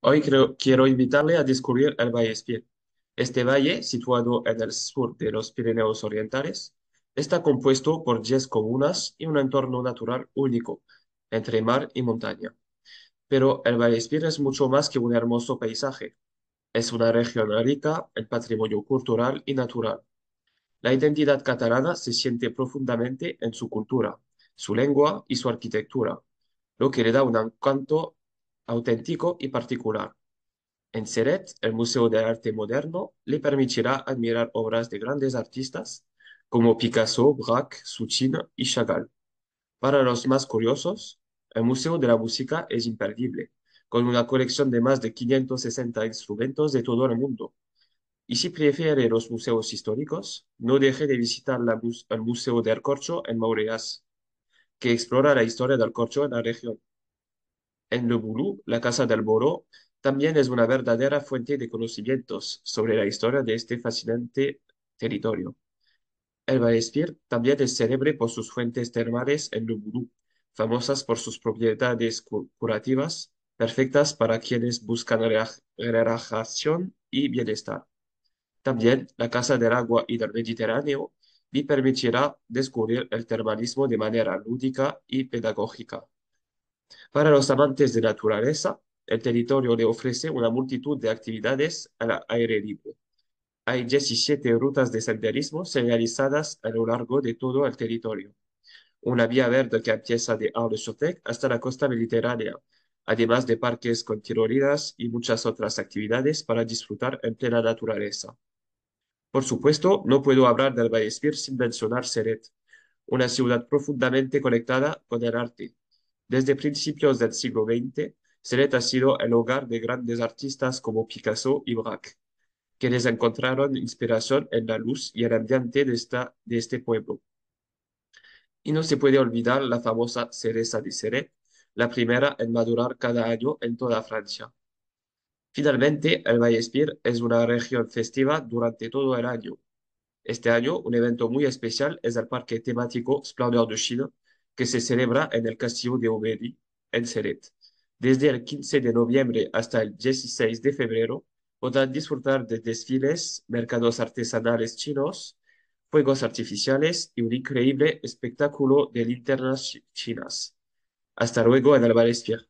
Hoy quiero invitarle a descubrir el Valle Espir. Este valle, situado en el sur de los Pirineos Orientales, está compuesto por 10 comunas y un entorno natural único, entre mar y montaña. Pero el Valle Espir es mucho más que un hermoso paisaje. Es una región rica en patrimonio cultural y natural. La identidad catalana se siente profundamente en su cultura, su lengua y su arquitectura, lo que le da un encanto auténtico y particular. En Ceret, el Museo de Arte Moderno le permitirá admirar obras de grandes artistas como Picasso, Braque, Souchine y Chagall. Para los más curiosos, el Museo de la Música es imperdible, con una colección de más de 560 instrumentos de todo el mundo. Y si prefiere los museos históricos, no deje de visitar el Museo del Corcho en Maureas, que explora la historia del corcho en la región. En Le la Casa del Boro también es una verdadera fuente de conocimientos sobre la historia de este fascinante territorio. El Vallespir también es célebre por sus fuentes termales en Le famosas por sus propiedades cu- curativas, perfectas para quienes buscan rela- relajación y bienestar. También la Casa del Agua y del Mediterráneo le permitirá descubrir el termalismo de manera lúdica y pedagógica. Para los amantes de naturaleza, el territorio le ofrece una multitud de actividades al aire libre. Hay 17 rutas de senderismo señalizadas a lo largo de todo el territorio. Una vía verde que empieza de Arles-sur-Tech hasta la costa mediterránea, además de parques con tirolinas y muchas otras actividades para disfrutar en plena naturaleza. Por supuesto, no puedo hablar del Vallespir sin mencionar Ceret, una ciudad profundamente conectada con el arte. Desde principios del siglo XX, Ceret ha sido el hogar de grandes artistas como Picasso y Braque, quienes encontraron inspiración en la luz y el ambiente de, esta, de este pueblo. Y no se puede olvidar la famosa cereza de Ceret, la primera en madurar cada año en toda Francia. Finalmente, el Vallespir es una región festiva durante todo el año. Este año, un evento muy especial es el parque temático Splendeur de Chine, que se celebra en el castillo de Aubry, en Ceret. Desde el 15 de noviembre hasta el 16 de febrero, podrán disfrutar de desfiles, mercados artesanales chinos, fuegos artificiales y un increíble espectáculo de linternas chi- chinas. Hasta luego en el Vallespir.